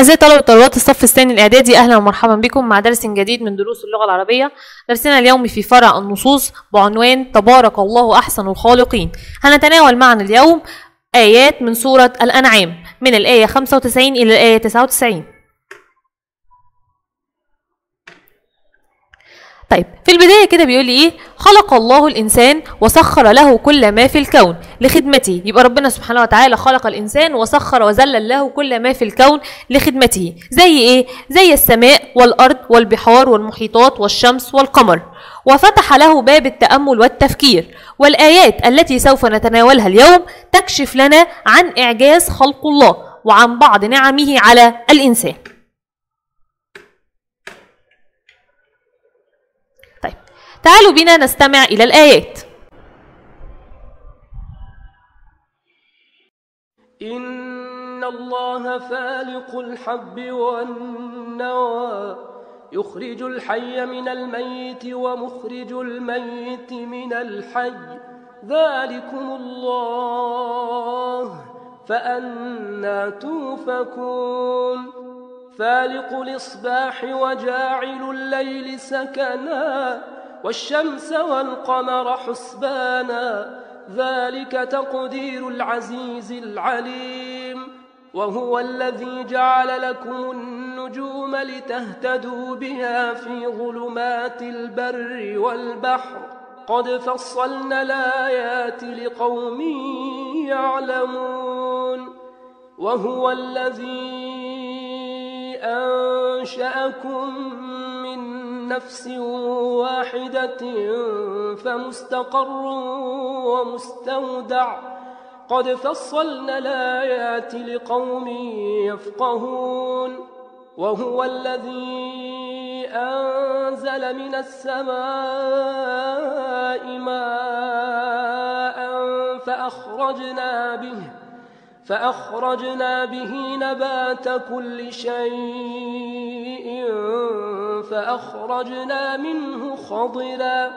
أعزائي طلبة وطالبات الصف الثاني الإعدادي أهلا ومرحبا بكم مع درس جديد من دروس اللغة العربية. درسنا اليوم في فرع النصوص بعنوان تبارك الله أحسن الخالقين. هنتناول معنا اليوم آيات من سورة الأنعام من الآية 95 إلى الآية 99 طيب في البداية كده بيقول لي إيه؟ خلق الله الإنسان وسخر له كل ما في الكون. لخدمته. يبقى ربنا سبحانه وتعالى خلق الإنسان وسخر وذلل له كل ما في الكون لخدمته. زي إيه؟ زي السماء والأرض والبحار والمحيطات والشمس والقمر. وفتح له باب التأمل والتفكير. والآيات التي سوف نتناولها اليوم تكشف لنا عن إعجاز خلق الله وعن بعض نعمه على الإنسان طيب تعالوا بنا نستمع إلى الآيات. إن الله فالق الحب والنوى يخرج الحي من الميت ومخرج الميت من الحي. ذلكم الله فأنا توفكون. فالق الإصباح وجاعل الليل سكنا والشمس والقمر حسبانا ذلك تقدير العزيز العليم. وهو الذي جعل لكم النجوم لتهتدوا بها في ظلمات البر والبحر. قد فصلنا الآيات لقوم يعلمون. وهو الذي أنشأكم من نفس واحدة فمستقر ومستودع. قد فصلنا الآيات لقوم يفقهون. وهو الذي أنزل من السماء ماء فأخرجنا به فأخرجنا به نبات كل شيء فأخرجنا منه خضرا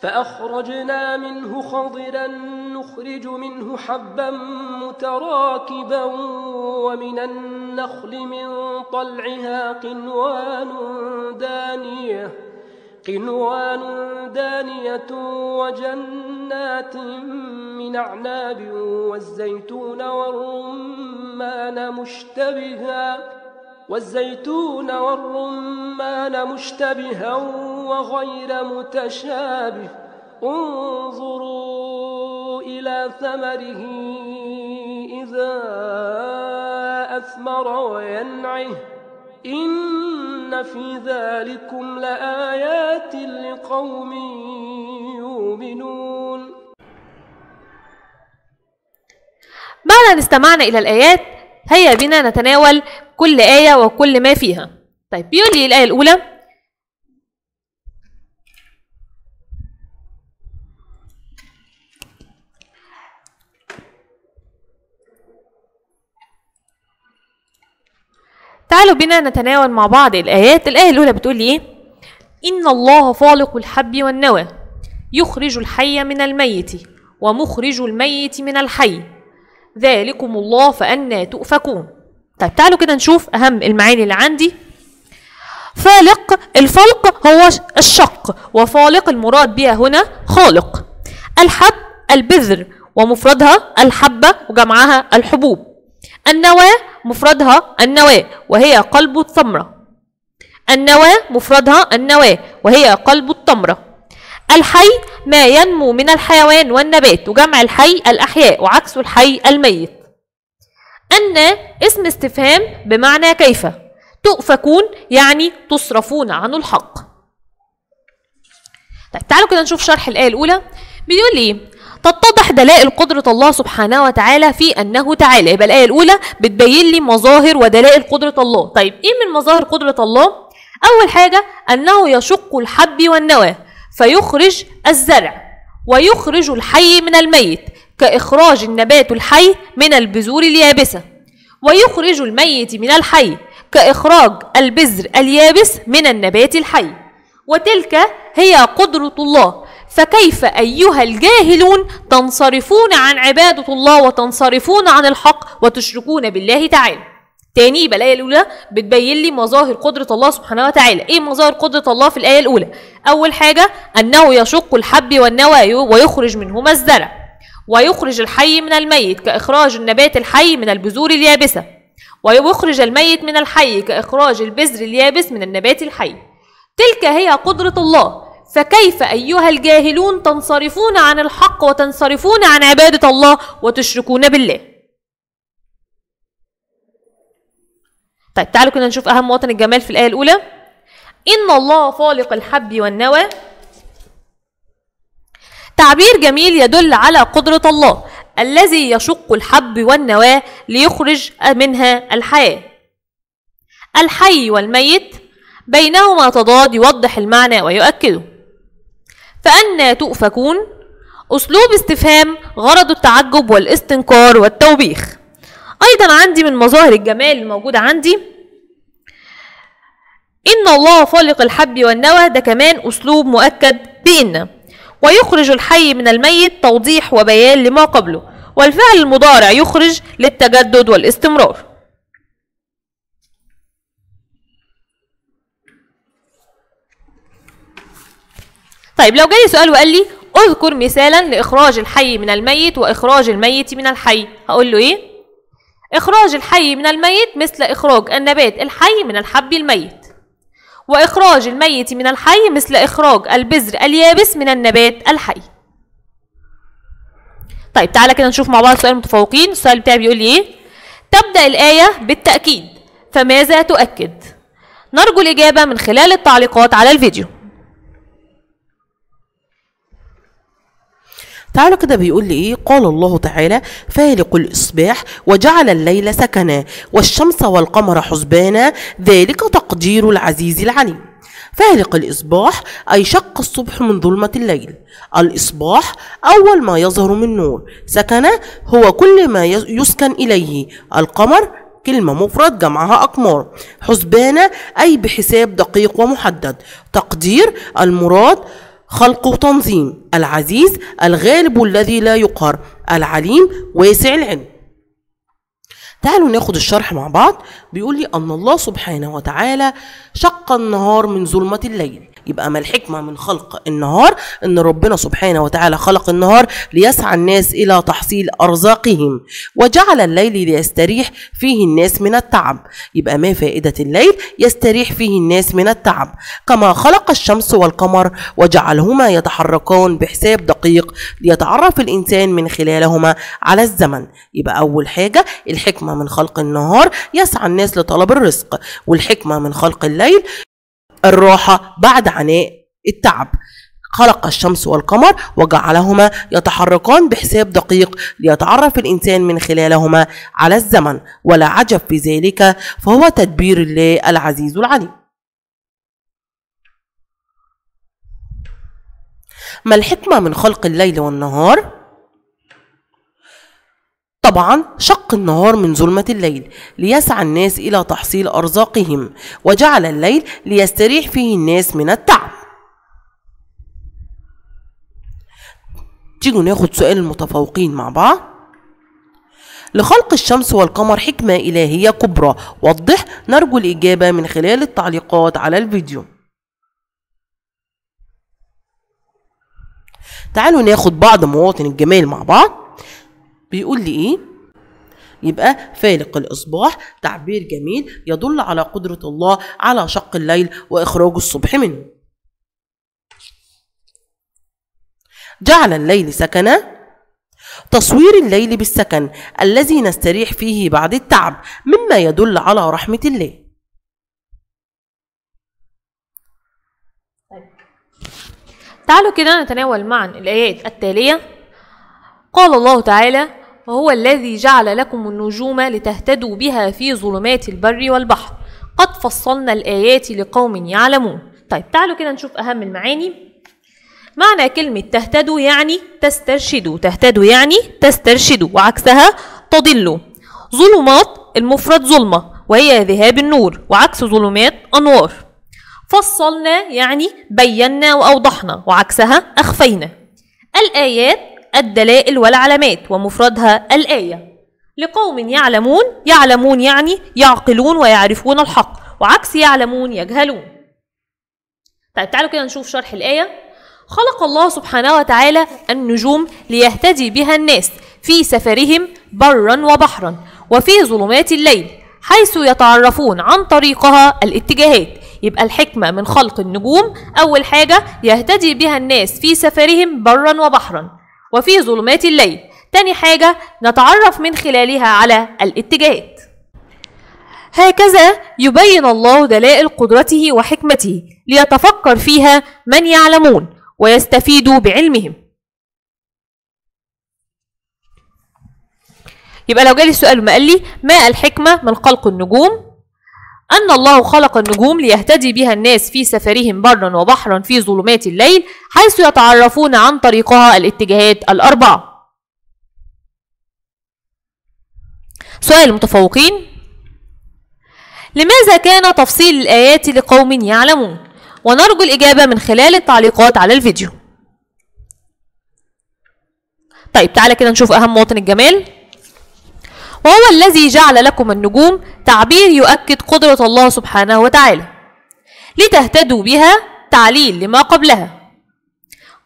فأخرجنا منه خضرا نخرج منه حبا متراكبا ومن النخل من طلعها قنوان دانية قنوان دانية وجنات من أعناب والزيتون والرمان مشتبها. والزيتون والرمان مشتبها وغير متشابه انظروا إلى ثمره إذا أثمر وينعه إن في ذلكم لآيات لقوم يؤمنون. بعد أن استمعنا إلى الآيات هيا بنا نتناول كل آية وكل ما فيها. طيب بيقول لي الآية الأولى. تعالوا بنا نتناول مع بعض الآيات. الآية الأولى بتقول لي إيه؟ إن الله فالق الحب والنوى يخرج الحي من الميت ومخرج الميت من الحي. ذلكم الله فأنا تؤفكون. طيب تعالوا كده نشوف أهم المعاني اللي عندي. فالق الفلق هو الشق وفالق المراد بها هنا خالق. الحب البذر ومفردها الحبة وجمعها الحبوب. النواة مفردها النواة وهي قلب الثمرة النواة مفردها النواة وهي قلب التمرة. الحي ما ينمو من الحيوان والنبات وجمع الحي الأحياء وعكس الحي الميت. أن اسم استفهام بمعنى كيف؟ تؤفكون يعني تصرفون عن الحق. طيب تعالوا كده نشوف شرح الآية الأولى. بيقول لي تتضح دلائل قدرة الله سبحانه وتعالى في أنه تعالى. يبقى الآية الأولى بتبين لي مظاهر ودلائل قدرة الله. طيب إيه من مظاهر قدرة الله؟ أول حاجة أنه يشق الحب والنوى. فيخرج الزرع ويخرج الحي من الميت كإخراج النبات الحي من البذور اليابسة. ويخرج الميت من الحي كإخراج البذر اليابس من النبات الحي. وتلك هي قدرة الله. فكيف أيها الجاهلون تنصرفون عن عبادة الله وتنصرفون عن الحق وتشركون بالله تعالى؟ تاني يبقى الآية الأولى بتبين لي مظاهر قدرة الله سبحانه وتعالى. إيه مظاهر قدرة الله في الآية الأولى؟ أول حاجة أنه يشق الحب والنوى ويخرج منهما الزرع ويخرج الحي من الميت كإخراج النبات الحي من البذور اليابسة. ويخرج الميت من الحي كإخراج البذر اليابس من النبات الحي. تلك هي قدرة الله. فكيف أيها الجاهلون تنصرفون عن الحق وتنصرفون عن عبادة الله وتشركون بالله؟ طيب تعالوا كده نشوف أهم وطن الجمال في الآية الأولى. إن الله فالق الحب والنوى. تعبير جميل يدل على قدرة الله الذي يشق الحب والنواة ليخرج منها الحياة. الحي والميت بينهما تضاد يوضح المعنى ويؤكده. فأنا تؤفكون أسلوب استفهام غرض التعجب والاستنكار والتوبيخ. أيضا عندي من مظاهر الجمال الموجودة عندي. إن الله فالق الحب والنوى ده كمان أسلوب مؤكد بإن. ويخرج الحي من الميت توضيح وبيان لما قبله. والفعل المضارع يخرج للتجدد والاستمرار. طيب لو جالي سؤال وقال لي اذكر مثالا لإخراج الحي من الميت وإخراج الميت من الحي هقول له إيه؟ إخراج الحي من الميت مثل إخراج النبات الحي من الحب الميت. وإخراج الميت من الحي مثل إخراج البذر اليابس من النبات الحي. طيب تعالى كده نشوف مع بعض سؤال المتفوقين السؤال بتاعي بيقول لي إيه؟ تبدأ الآية بالتأكيد فماذا تؤكد؟ نرجو الإجابة من خلال التعليقات على الفيديو. تعالى كده بيقول لي إيه؟ قال الله تعالى فالق الإصباح وجعل الليل سكنا والشمس والقمر حسبانا ذلك تقدير العزيز العليم. فالق الإصباح أي شق الصبح من ظلمة الليل. الإصباح أول ما يظهر من نور سكن هو كل ما يسكن إليه. القمر كلمة مفرد جمعها أقمار. حسبان أي بحساب دقيق ومحدد. تقدير المراد خلق وتنظيم العزيز الغالب الذي لا يقهر العليم واسع العلم. تعالوا ناخد الشرح مع بعض. بيقول لي أن الله سبحانه وتعالى شق النهار من ظلمة الليل. يبقى ما الحكمة من خلق النهار إن ربنا سبحانه وتعالى خلق النهار ليسعى الناس إلى تحصيل أرزاقهم وجعل الليل ليستريح فيه الناس من التعب. يبقى ما فائدة الليل؟ يستريح فيه الناس من التعب. كما خلق الشمس والقمر وجعلهما يتحركان بحساب دقيق ليتعرف الإنسان من خلالهما على الزمن. يبقى أول حاجة الحكمة من خلق النهار يسعى الناس لطلب الرزق. والحكمة من خلق الليل الراحة بعد عناء التعب. خلق الشمس والقمر وجعلهما يتحركان بحساب دقيق ليتعرف الإنسان من خلالهما على الزمن. ولا عجب في ذلك فهو تدبير الله العزيز العليم. ما الحكمة من خلق الليل والنهار؟ طبعا شق النهار من ظلمة الليل ليسعى الناس إلى تحصيل أرزاقهم وجعل الليل ليستريح فيه الناس من التعب. تيجوا ناخد سؤال المتفوقين مع بعض. لخلق الشمس والقمر حكمة إلهية كبرى وضح نرجو الإجابة من خلال التعليقات على الفيديو. تعالوا ناخد بعض مواطن الجمال مع بعض. بيقول لي إيه؟ يبقى فالق الإصباح تعبير جميل يدل على قدرة الله على شق الليل وإخراج الصبح منه. جعل الليل سكنا؟ تصوير الليل بالسكن الذي نستريح فيه بعد التعب مما يدل على رحمة الله. تعالوا كده نتناول معا الآيات التالية. قال الله تعالى وهو الذي جعل لكم النجوم لتهتدوا بها في ظلمات البر والبحر. قد فصلنا الآيات لقوم يعلمون. طيب تعالوا كده نشوف أهم المعاني. معنى كلمة تهتدوا يعني تسترشدوا. تهتدوا يعني تسترشدوا وعكسها تضلوا. ظلمات المفرد ظلمة وهي ذهاب النور وعكس ظلمات أنوار فصلنا يعني بينا وأوضحنا وعكسها أخفينا. الآيات الدلائل والعلامات ومفردها الآية. لقوم يعلمون يعلمون يعني يعقلون ويعرفون الحق وعكس يعلمون يجهلون. طيب تعالوا كده نشوف شرح الآية. خلق الله سبحانه وتعالى النجوم ليهتدي بها الناس في سفرهم برا وبحرا وفي ظلمات الليل حيث يتعرفون عن طريقها الاتجاهات. يبقى الحكمة من خلق النجوم أول حاجة يهتدي بها الناس في سفرهم برا وبحرا. وفي ظلمات الليل. تاني حاجة نتعرف من خلالها على الاتجاهات. هكذا يبين الله دلائل قدرته وحكمته ليتفكر فيها من يعلمون ويستفيدوا بعلمهم. يبقى لو جالي السؤال ما قال لي ما الحكمة من خلق النجوم؟ أن الله خلق النجوم ليهتدي بها الناس في سفرهم برا وبحرا في ظلمات الليل حيث يتعرفون عن طريقها الاتجاهات الأربعة. سؤال المتفوقين. لماذا كان تفصيل الآيات لقوم يعلمون؟ ونرجو الإجابة من خلال التعليقات على الفيديو. طيب تعالى كده نشوف أهم مواطن الجمال. وهو الذي جعل لكم النجوم تعبير يؤكد قدرة الله سبحانه وتعالى لتهتدوا بها تعليل لما قبلها.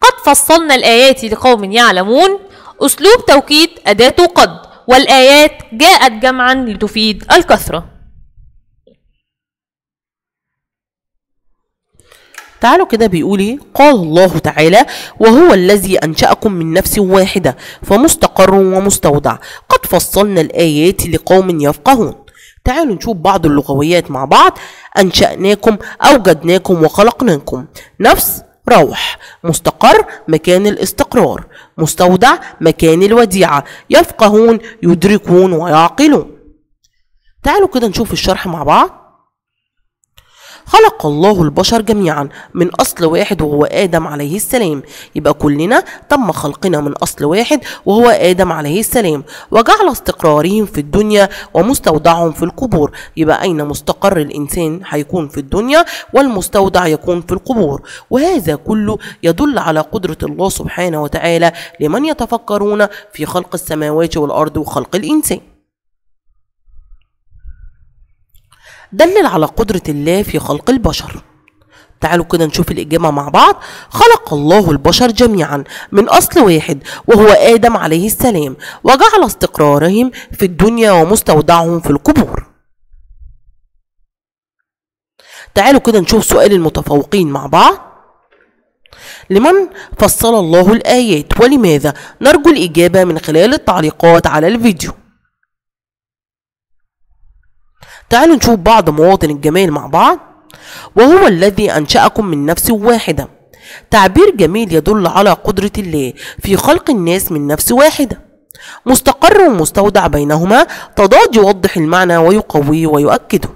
قد فصلنا الآيات لقوم يعلمون أسلوب توكيد أداة قد والآيات جاءت جمعا لتفيد الكثرة. تعالوا كده بيقول إيه؟ قال الله تعالى وهو الذي أنشأكم من نفس واحدة فمستقر ومستودع قد فصلنا الآيات لقوم يفقهون. تعالوا نشوف بعض اللغويات مع بعض أنشأناكم أوجدناكم وخلقناكم. نفس روح. مستقر مكان الاستقرار. مستودع مكان الوديعة. يفقهون يدركون ويعقلون. تعالوا كده نشوف الشرح مع بعض. خلق الله البشر جميعا من أصل واحد وهو آدم عليه السلام. يبقى كلنا تم خلقنا من أصل واحد وهو آدم عليه السلام. وجعل استقرارهم في الدنيا ومستودعهم في القبور. يبقى أين مستقر الإنسان هيكون في الدنيا والمستودع يكون في القبور. وهذا كله يدل على قدرة الله سبحانه وتعالى لمن يتفكرون في خلق السماوات والأرض وخلق الإنسان. دلل على قدرة الله في خلق البشر. تعالوا كده نشوف الإجابة مع بعض. خلق الله البشر جميعا من أصل واحد وهو آدم عليه السلام وجعل استقرارهم في الدنيا ومستودعهم في القبور. تعالوا كده نشوف سؤال المتفوقين مع بعض. لمن فصل الله الآيات ولماذا نرجو الإجابة من خلال التعليقات على الفيديو؟ تعالوا نشوف بعض مواطن الجمال مع بعض وهو الذي أنشأكم من نفس واحدة. تعبير جميل يدل على قدرة الله في خلق الناس من نفس واحدة. مستقر ومستودع بينهما تضاد يوضح المعنى ويقويه ويؤكده.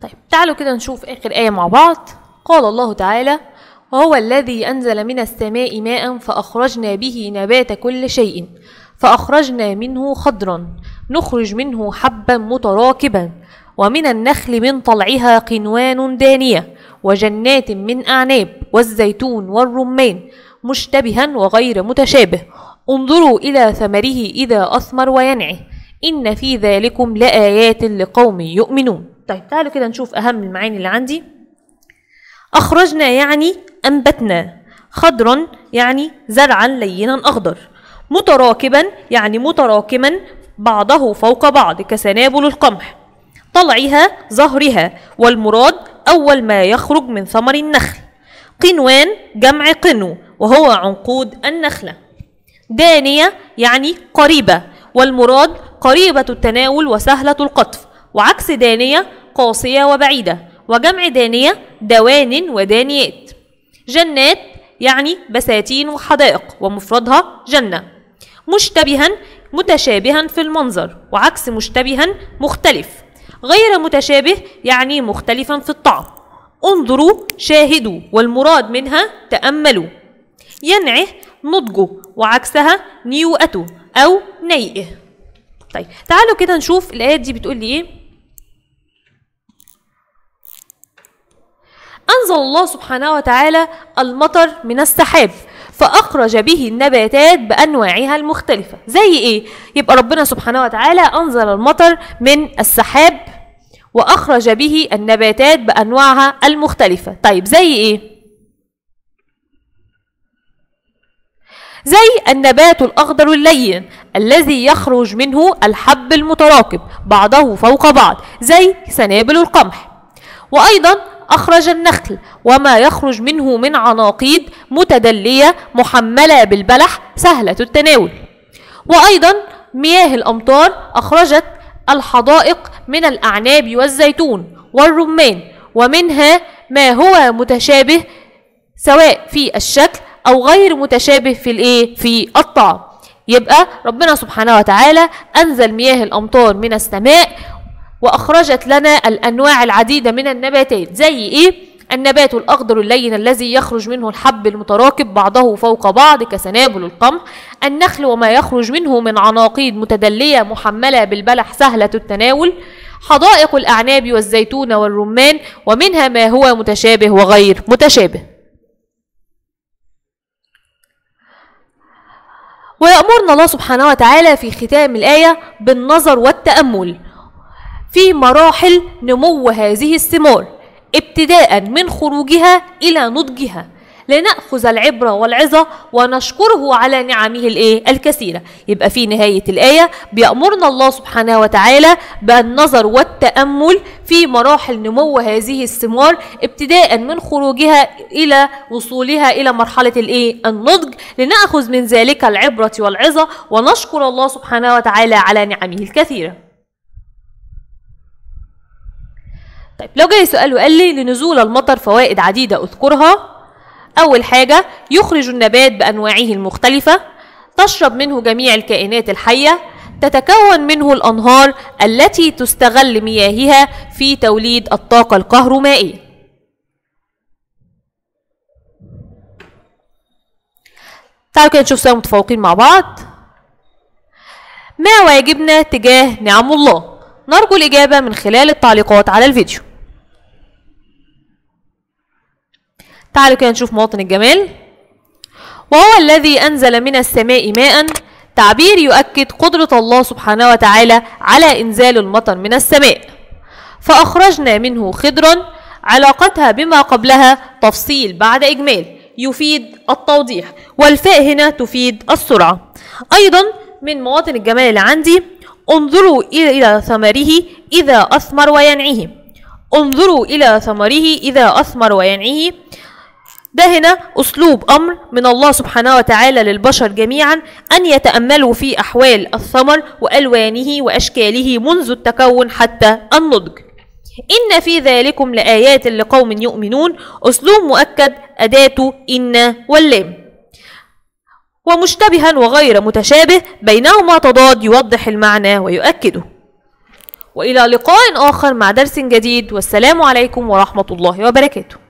طيب تعالوا كده نشوف آخر آية مع بعض. قال الله تعالى وهو الذي أنزل من السماء ماء فأخرجنا به نبات كل شيء. فأخرجنا منه خضرا نخرج منه حبا متراكبا ومن النخل من طلعها قنوان دانية وجنات من أعناب والزيتون والرمان مشتبها وغير متشابه. انظروا إلى ثمره إذا أثمر وينعه. إن في ذلكم لآيات لقوم يؤمنون. طيب تعالوا كده نشوف أهم المعاني اللي عندي. أخرجنا يعني أنبتنا خضرا يعني زرعا لينا أخضر. متراكبا يعني متراكما بعضه فوق بعض كسنابل القمح طلعها ظهرها والمراد أول ما يخرج من ثمر النخل قنوان جمع قنو وهو عنقود النخلة. دانية يعني قريبة والمراد قريبة التناول وسهلة القطف وعكس دانية قاسية وبعيدة وجمع دانية دوان ودانيات. جنات يعني بساتين وحدائق ومفردها جنة. مشتبها متشابها في المنظر وعكس مشتبها مختلف. غير متشابه يعني مختلفا في الطعم. انظروا شاهدوا والمراد منها تأملوا. ينعه نضجه وعكسها نيوءته أو نيئه. طيب تعالوا كده نشوف الآيات دي بتقول لي إيه؟ أنزل الله سبحانه وتعالى المطر من السحاب. فأخرج به النباتات بأنواعها المختلفة زي إيه؟ يبقى ربنا سبحانه وتعالى أنزل المطر من السحاب وأخرج به النباتات بأنواعها المختلفة طيب زي إيه؟ زي النبات الأخضر اللين الذي يخرج منه الحب المتراكب بعضه فوق بعض زي سنابل القمح وأيضا أخرج النخل وما يخرج منه من عناقيد متدلية محملة بالبلح سهلة التناول. وأيضا مياه الأمطار أخرجت الحدائق من الأعناب والزيتون والرمان ومنها ما هو متشابه سواء في الشكل أو غير متشابه في الإيه؟ في الطعم. يبقى ربنا سبحانه وتعالى أنزل مياه الأمطار من السماء وأخرجت لنا الأنواع العديدة من النباتات زي إيه؟ النبات الأخضر اللين الذي يخرج منه الحب المتراكب بعضه فوق بعض كسنابل القمح. النخل وما يخرج منه من عناقيد متدلية محملة بالبلح سهلة التناول. حدائق الأعناب والزيتون والرمان ومنها ما هو متشابه وغير متشابه. ويأمرنا الله سبحانه وتعالى في ختام الآية بالنظر والتأمل. في مراحل نمو هذه الثمار ابتداء من خروجها إلى نضجها. لنأخذ العبرة والعظة ونشكره على نعمه الإيه؟ الكثيرة. يبقى في نهاية الآية. بيأمرنا الله سبحانه وتعالى بالنظر والتأمل في مراحل نمو هذه الثمار ابتداء من خروجها إلى وصولها إلى مرحلة الإيه؟ النضج. لنأخذ من ذلك العبرة والعظة ونشكر الله سبحانه وتعالى على نعمه الكثيرة. طيب لو جاي سؤال وقال لي لنزول المطر فوائد عديدة أذكرها. أول حاجة يخرج النبات بأنواعه المختلفة تشرب منه جميع الكائنات الحية تتكون منه الأنهار التي تستغل مياهها في توليد الطاقة الكهرومائية. تعالوا كده نشوف سوا متفوقين مع بعض. ما واجبنا تجاه نعم الله؟ نرجو الإجابة من خلال التعليقات على الفيديو. تعالوا كده نشوف مواطن الجمال. وهو الذي أنزل من السماء ماء تعبير يؤكد قدرة الله سبحانه وتعالى على إنزال المطر من السماء. فأخرجنا منه خضرا علاقتها بما قبلها تفصيل بعد إجمال. يفيد التوضيح والفاء هنا تفيد السرعة. أيضا من مواطن الجمال اللي عندي انظروا إلى ثمره إذا أثمر وينعيه. انظروا إلى ثمره إذا أثمر وينعيه. ده هنا أسلوب أمر من الله سبحانه وتعالى للبشر جميعا أن يتأملوا في أحوال الثمر وألوانه وأشكاله منذ التكون حتى النضج. إن في ذلكم لآيات لقوم يؤمنون. أسلوب مؤكد أداة إن واللام. ومشتبها وغير متشابه بينهما تضاد يوضح المعنى ويؤكده. وإلى لقاء آخر مع درس جديد والسلام عليكم ورحمة الله وبركاته.